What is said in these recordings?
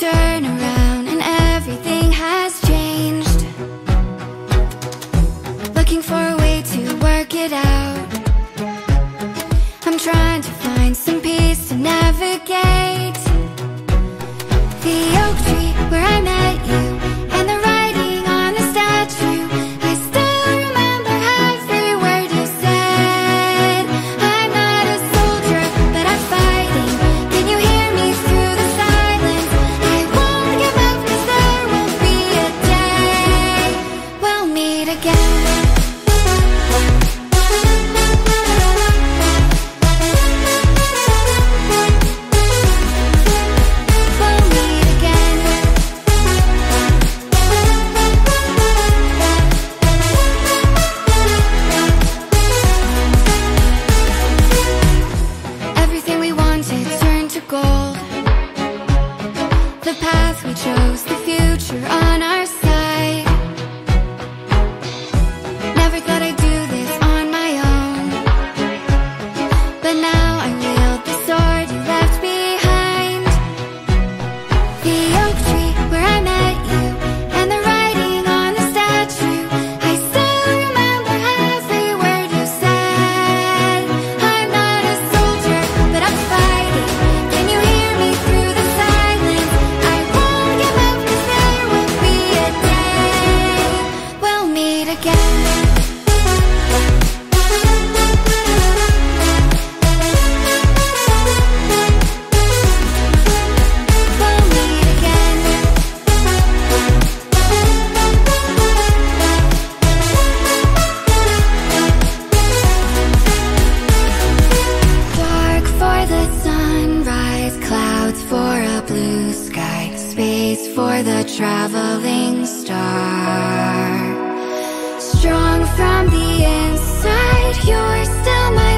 turn around and everything has changed. Looking for a way to work it out. I'm trying to find some peace to navigate. The oak tree The path we chose, the future on our side is for the traveling star. Strong from the inside, you're still my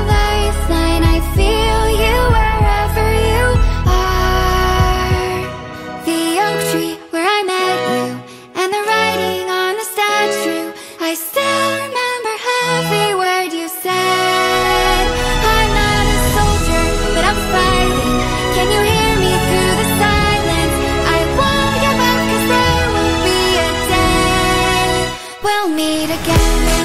meet again.